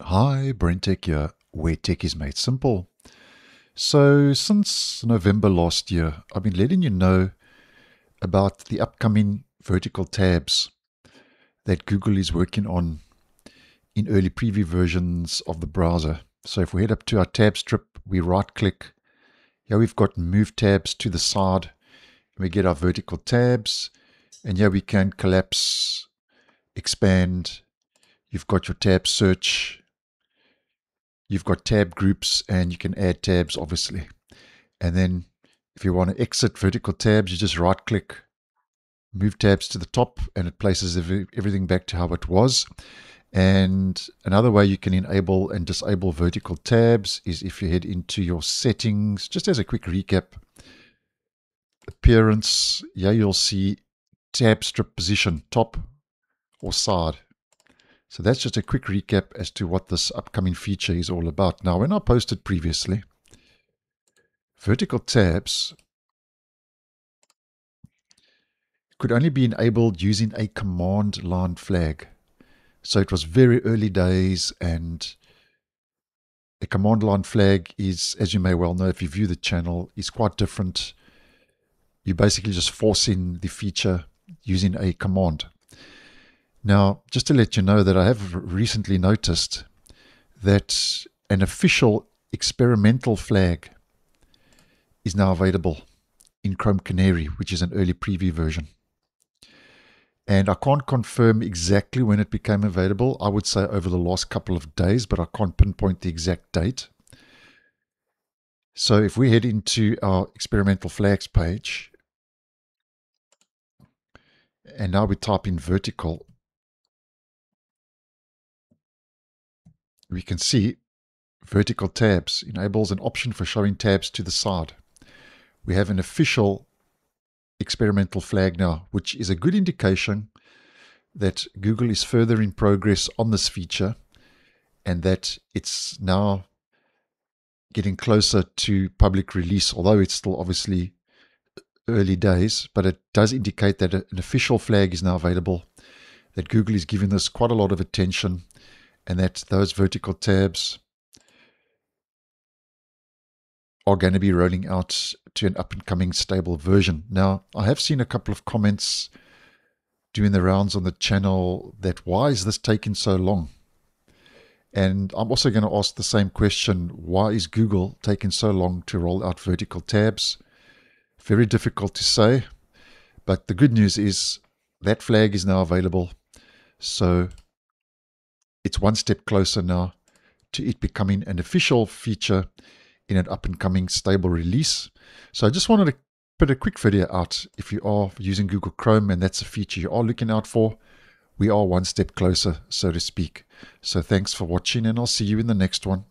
Hi, BrenTech here, where tech is made simple. So, since November last year, I've been letting you know about the upcoming vertical tabs that Google is working on in early preview versions of the browser. So, if we head up to our tab strip, we right click. Here we've got move tabs to the side. We get our vertical tabs, and here we can collapse, expand. You've got your tab search, You've got tab groups and you can add tabs, obviously. And then if you want to exit vertical tabs, you just right click, move tabs to the top, and it places everything back to how it was. And another way you can enable and disable vertical tabs is if you head into your settings, just as a quick recap, appearance, yeah, you'll see tab strip position, top or side. So that's just a quick recap as to what this upcoming feature is all about. Now, when I posted previously, vertical tabs could only be enabled using a command line flag. So it was very early days and a command line flag is, as you may well know if you view the channel, is quite different. You basically just force in the feature using a command. Now, just to let you know that I have recently noticed that an official experimental flag is now available in Chrome Canary, which is an early preview version. And I can't confirm exactly when it became available. I would say over the last couple of days, but I can't pinpoint the exact date. So if we head into our experimental flags page, and now we type in vertical, we can see vertical tabs enables an option for showing tabs to the side. We have an official experimental flag now, which is a good indication that Google is further in progress on this feature and that it's now getting closer to public release, although it's still obviously early days, but it does indicate that an official flag is now available, that Google is giving this quite a lot of attention and that those vertical tabs are going to be rolling out to an up and coming stable version. Now, I have seen a couple of comments doing the rounds on the channel that why is this taking so long? And I'm also going to ask the same question why is Google taking so long to roll out vertical tabs? Very difficult to say, but the good news is that flag is now available. So it's one step closer now to it becoming an official feature in an up and coming stable release. So I just wanted to put a quick video out if you are using Google Chrome and that's a feature you are looking out for. We are one step closer, so to speak. So thanks for watching and I'll see you in the next one.